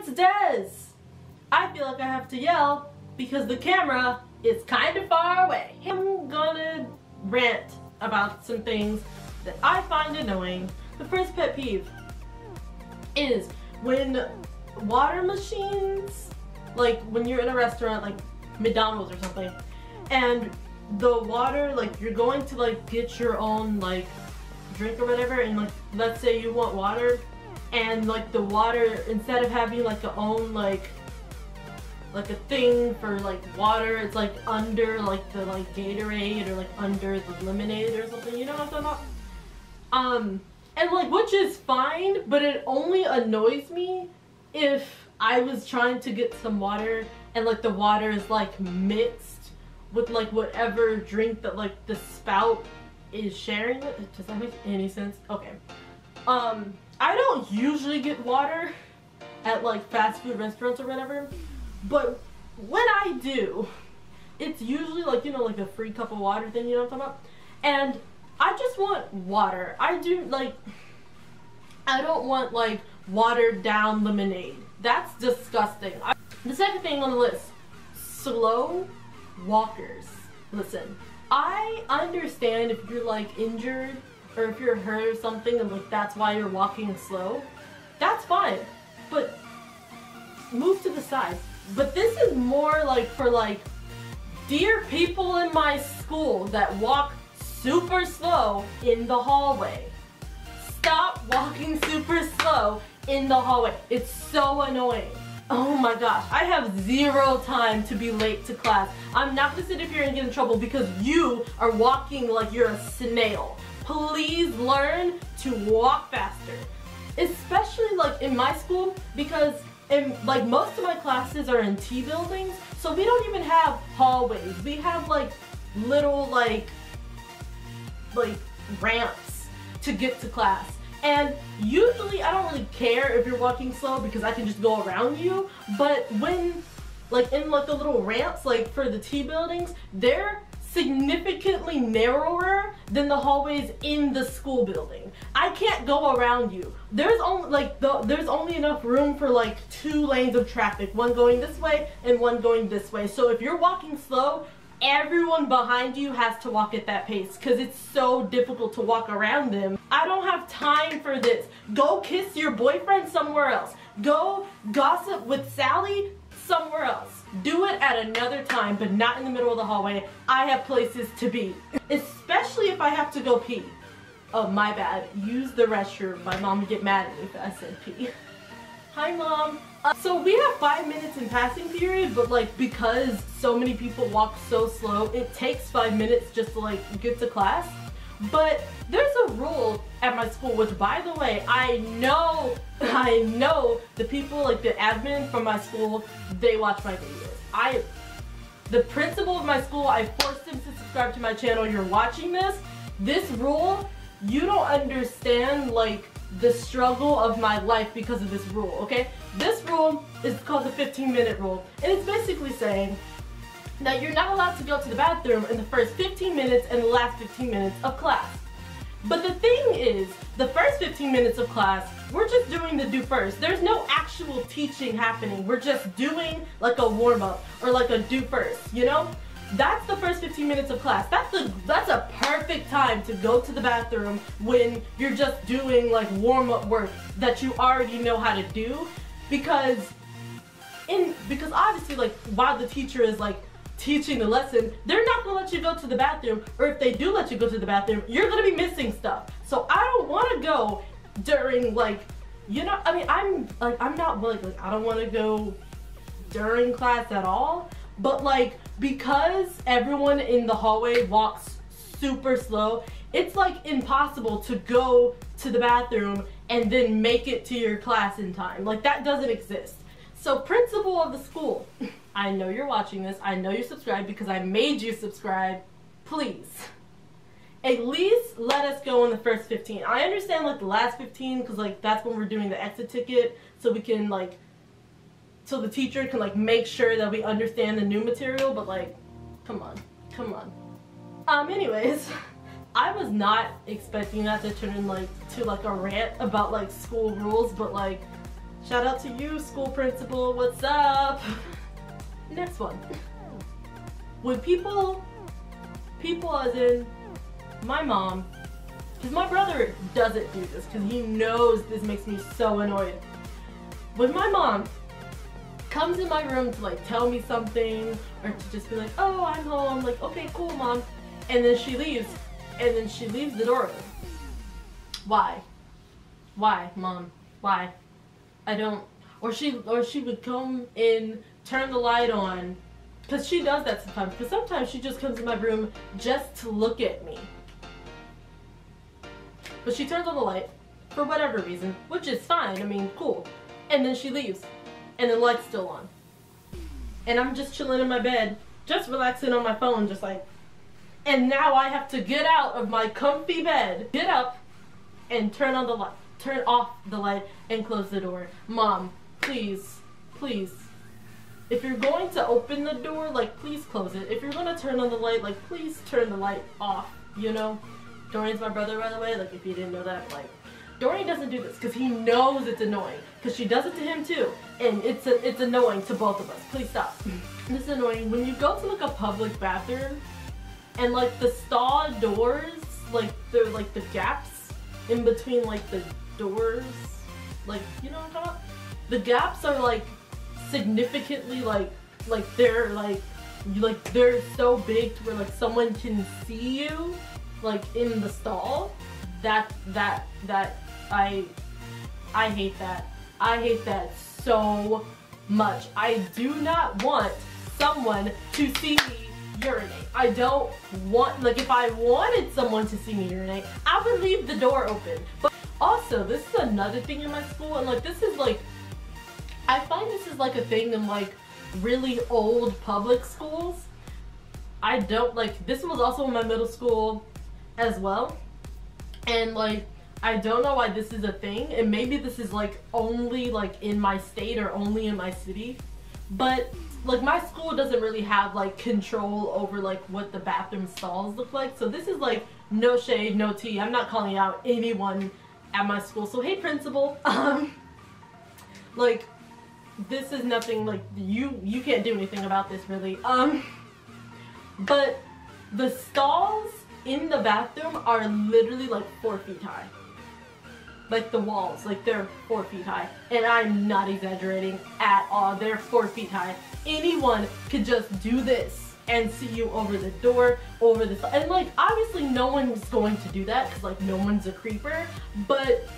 it's Dez. I feel like I have to yell because the camera is kind of far away. I'm gonna rant about some things that I find annoying. The first pet peeve is when water machines, like when you're in a restaurant like McDonald's or something, and the water, like you're going to like get your own like drink or whatever, and like let's say you want water, and like the water, instead of having like a own like like a thing for like water, it's like under like the like Gatorade or like under the lemonade or something, you know what I'm talking about? Um, and like which is fine, but it only annoys me if I was trying to get some water and like the water is like mixed with like whatever drink that like the spout is sharing it. Does that make any sense? Okay. Um, I don't usually get water at like fast food restaurants or whatever, but when I do, it's usually like, you know, like a free cup of water thing, you know what I'm talking about? And I just want water. I do like, I don't want like watered down lemonade. That's disgusting. I, the second thing on the list, slow walkers. Listen, I understand if you're like injured or if you're hurt or something and like that's why you're walking slow. That's fine. But move to the side. But this is more like for like dear people in my school that walk super slow in the hallway. Stop walking super slow in the hallway. It's so annoying. Oh my gosh, I have zero time to be late to class. I'm not gonna sit up here and get in trouble because you are walking like you're a snail. Please learn to walk faster. Especially like in my school because in like most of my classes are in T buildings, so we don't even have hallways. We have like little like like ramps to get to class. And usually I don't really care if you're walking slow because I can just go around you. But when, like in like the little ramps, like for the T buildings, they're significantly narrower than the hallways in the school building. I can't go around you. There's only like the, there's only enough room for like two lanes of traffic, one going this way and one going this way. So if you're walking slow, everyone behind you has to walk at that pace because it's so difficult to walk around them. I don't have time for this. Go kiss your boyfriend somewhere else. Go gossip with Sally somewhere else. Do it at another time, but not in the middle of the hallway. I have places to be. Especially if I have to go pee. Oh, my bad. Use the restroom. My mom would get mad at me if I said pee. Hi, mom. Uh, so we have five minutes in passing period, but like because so many people walk so slow, it takes five minutes just to like get to class. But there's a rule at my school, which by the way, I know, I know the people like the admin from my school, they watch my videos. I, the principal of my school, I forced him to subscribe to my channel. You're watching this. This rule, you don't understand like the struggle of my life because of this rule, okay? This rule is called the 15 minute rule, and it's basically saying that you're not allowed to go to the bathroom in the first 15 minutes and the last 15 minutes of class. But the thing is, the first 15 minutes of class, we're just doing the do first. There's no actual teaching happening. We're just doing like a warm up or like a do first, you know? That's the first 15 minutes of class. That's the that's a perfect time to go to the bathroom when you're just doing like warm-up work that you already know how to do because in because obviously like while the teacher is like teaching the lesson, they're not gonna let you go to the bathroom, or if they do let you go to the bathroom, you're gonna be missing stuff. So I don't wanna go during like, you know, I mean, I'm like, I'm not like, like I don't wanna go during class at all, but like, because everyone in the hallway walks super slow, it's like impossible to go to the bathroom and then make it to your class in time. Like that doesn't exist. So principal of the school, I know you're watching this. I know you're subscribed because I made you subscribe. Please, at least let us go in the first 15. I understand like the last 15 because like that's when we're doing the exit ticket so we can like so the teacher can like make sure that we understand the new material but like come on come on um anyways I was not expecting that to turn in like to like a rant about like school rules but like Shout out to you, school principal. What's up? Next one. When people, people as in my mom, because my brother doesn't do this because he knows this makes me so annoyed. When my mom comes in my room to like tell me something or to just be like, oh, I'm home, like, okay, cool, mom. And then she leaves and then she leaves the door open. Why? Why, mom? Why? I don't. Or she, or she would come in, turn the light on, because she does that sometimes. Because sometimes she just comes in my room just to look at me. But she turns on the light for whatever reason, which is fine. I mean, cool. And then she leaves, and the light's still on. And I'm just chilling in my bed, just relaxing on my phone, just like. And now I have to get out of my comfy bed, get up, and turn on the light, turn off the light, and close the door. Mom, please, please. If you're going to open the door, like, please close it. If you're gonna turn on the light, like, please turn the light off, you know? Dorian's my brother, by the way, like, if you didn't know that, like, Dorian doesn't do this because he knows it's annoying. Because she does it to him too. And it's a, it's annoying to both of us. Please stop. this is annoying. When you go to like a public bathroom and like the stall doors, like the like the gaps in between like the doors, like you know what I'm talking about? The gaps are like significantly like like they're like like they're so big to where like someone can see you like in the stall that that that I I hate that. I hate that so much. I do not want someone to see me urinate. I don't want, like if I wanted someone to see me urinate, I would leave the door open. But also, this is another thing in my school, and like this is like, I find this is like a thing in like really old public schools. I don't, like, this was also in my middle school as well. And like, I don't know why this is a thing, and maybe this is like only like in my state or only in my city, but like my school doesn't really have like control over like what the bathroom stalls look like. So this is like no shade, no tea. I'm not calling out anyone at my school. So hey principal, um, like this is nothing like you you can't do anything about this really. Um, but the stalls in the bathroom are literally like four feet high like the walls, like they're four feet high. And I'm not exaggerating at all. They're four feet high. Anyone could just do this and see you over the door, over the, and like obviously no one's going to do that because like no one's a creeper, but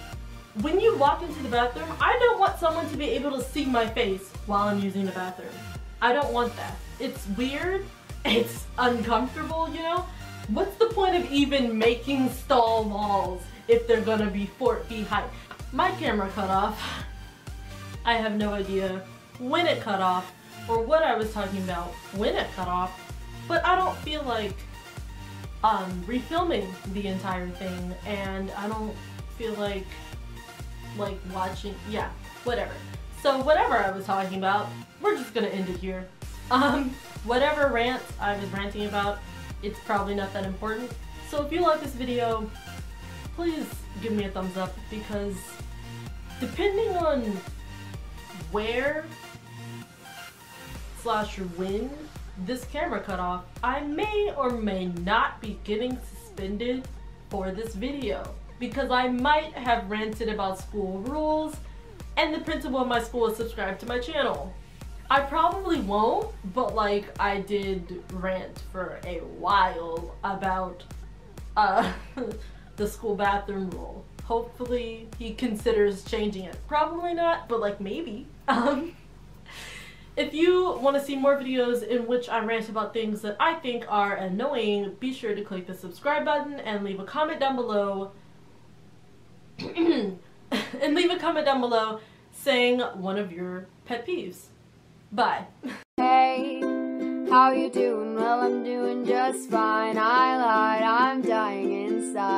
when you walk into the bathroom, I don't want someone to be able to see my face while I'm using the bathroom. I don't want that. It's weird, it's uncomfortable, you know? What's the point of even making stall walls if they're gonna be four feet high. My camera cut off. I have no idea when it cut off or what I was talking about when it cut off, but I don't feel like um, refilming the entire thing and I don't feel like like watching, yeah, whatever. So whatever I was talking about, we're just gonna end it here. Um, whatever rant I was ranting about, it's probably not that important. So if you like this video, please give me a thumbs up because depending on where slash when this camera cut off, I may or may not be getting suspended for this video because I might have ranted about school rules and the principal of my school is subscribed to my channel. I probably won't, but like I did rant for a while about uh the school bathroom rule. Hopefully he considers changing it. Probably not, but like maybe. Um, if you want to see more videos in which I rant about things that I think are annoying, be sure to click the subscribe button and leave a comment down below. and leave a comment down below saying one of your pet peeves. Bye. Hey, how you doing? Well, I'm doing just fine. I lied, I'm dying inside.